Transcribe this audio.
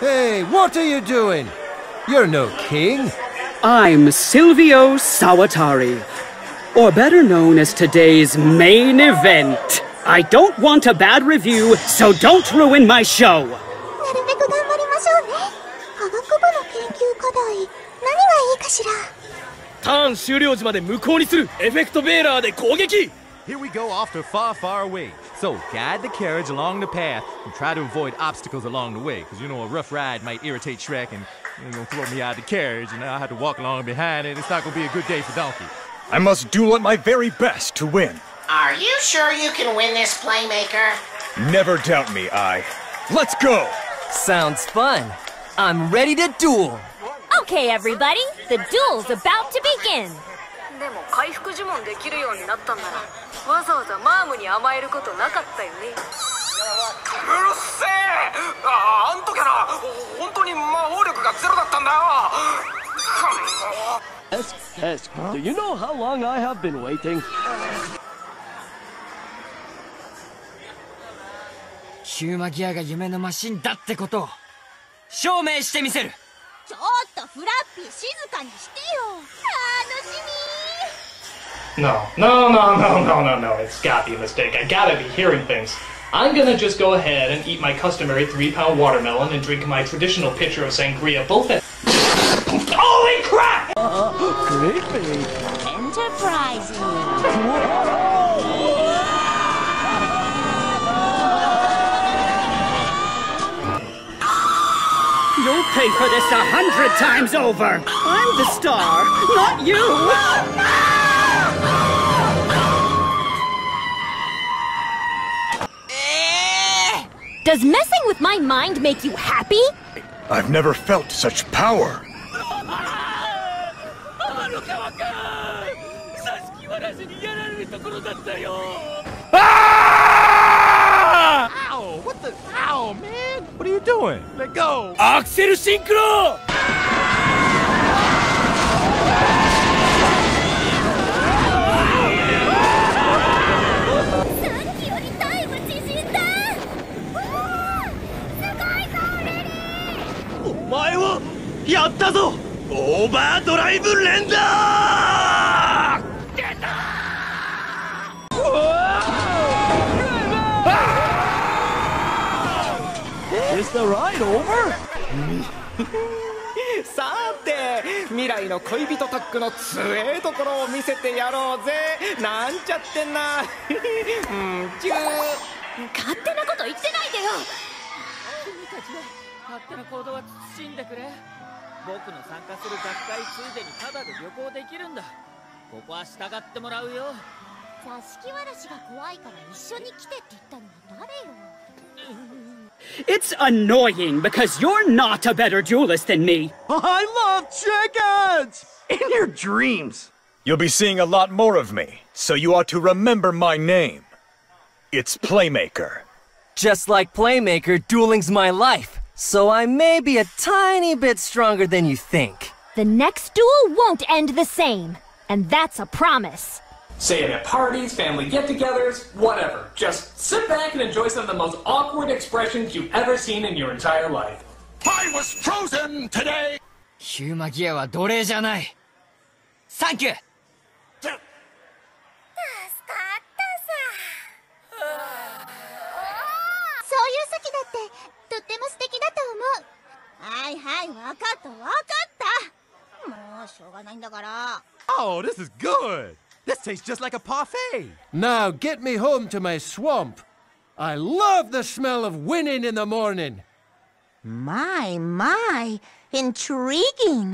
Hey, what are you doing? You're no king. I'm Sylvio Sawatari, or better known as today's main event. I don't want a bad review, so don't ruin my show. Here we go off to far, far away. So, guide the carriage along the path and try to avoid obstacles along the way. Because, you know, a rough ride might irritate Shrek and you know, throw me out of the carriage, and I'll have to walk along behind it. It's not going to be a good day for Donkey. I must duel at my very best to win. Are you sure you can win this playmaker? Never doubt me, I. Let's go! Sounds fun. I'm ready to duel. Okay, everybody, the duel's about to begin. でも回復呪文できるようになったんならわざわざマームに甘えることなかったよね。うるせえ！ああん時はな本当に魔法力がゼロだったんだよ！Esk, Esk, do you know how long I have been waiting? ヒューマギアが夢のマシンだってことを証明してみせる。ちょっとフラッピー静かにしてよ。楽し No, no, no, no, no, no, no. It's gotta be a mistake. I gotta be hearing things. I'm gonna just go ahead and eat my customary three pound watermelon and drink my traditional pitcher of sangria both at. Holy crap! Uh, Creepy. Enterprising You'll pay for this a hundred times over. I'm the star, not you. Does messing with my mind make you happy? I've never felt such power. Ah! Ow! What the? Ow, man! What are you doing? Let go! Accel Synchro! やったぞ！オーバードライブ連打? さて未来の恋人タッグの強えところを見せてやろうぜ。なんちゃってんな。うんちゅう勝手なこと言ってないでよ。君たちは勝手な行動は慎んでくれ僕の参加する学会ついでにタダで旅行できるんだここは従ってもらうよ座敷わらしが怖いから一緒に来てって言ったのは誰よ It's annoying because you're not a better duelist than me. I love chickens! In your dreams! You'll be seeing a lot more of me, so you ought to remember my name. It's Playmaker. Just like Playmaker, dueling's my life. So I may be a tiny bit stronger than you think. The next duel won't end the same. And that's a promise. Say it at parties, family get togethers, whatever. Just sit back and enjoy some of the most awkward expressions you've ever seen in your entire life. I was frozen today! ヒューマギアは奴隷じゃない。サンキュー はいはいわかったわかったもうしょうがないんだから Oh, this is good! This tastes just like a parfait! Now get me home to my swamp. I love the smell of winning in the morning. My, my, intriguing.